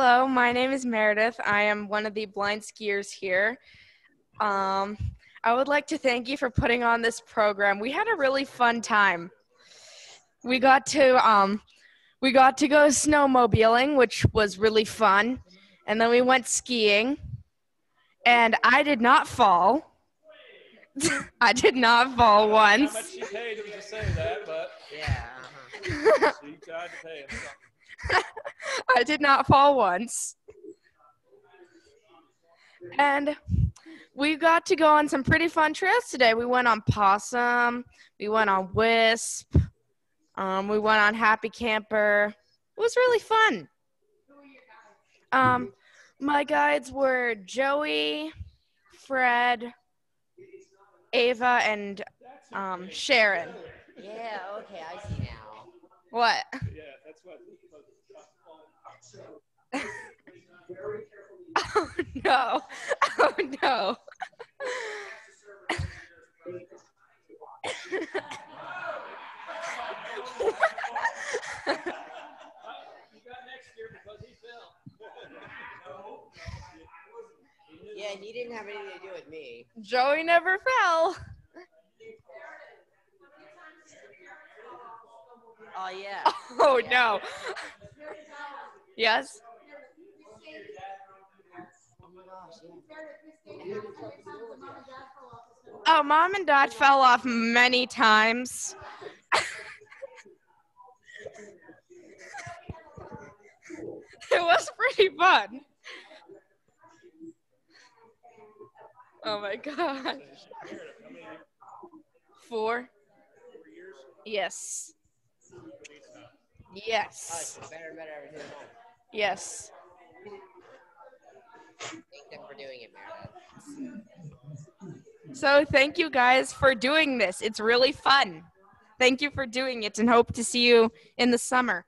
Hello, my name is Meredith. I am one of the blind skiers here. Um, I would like to thank you for putting on this program. We had a really fun time. We got to um, we got to go snowmobiling, which was really fun, and then we went skiing, and I did not fall. I did not fall How once. much she paid him to say that, but Yeah. Uh-huh. she tried to pay him something. I did not fall once. And we got to go on some pretty fun trails today. We went on Possum, we went on Wisp, um, we went on Happy Camper. It was really fun. Um, my guides were Joey, Fred, Ava, and um, Sharon. Yeah. Okay, I see now. What? Yeah, that's what. Oh no. Oh no. You got next year because he. Yeah, and you didn't have anything to do with me. Joey never fell. Oh yeah. Oh no. Yes. Oh my gosh. Yeah. And who did Coach do with you? Oh, mom and dad fell off many times. it was pretty fun. Oh my gosh. Four? Yes. Yes. Better better every time. Yes. Thank them for doing it, Meredith. So thank you guys for doing this. It's really fun. Thank you for doing it and hope to see you in the summer.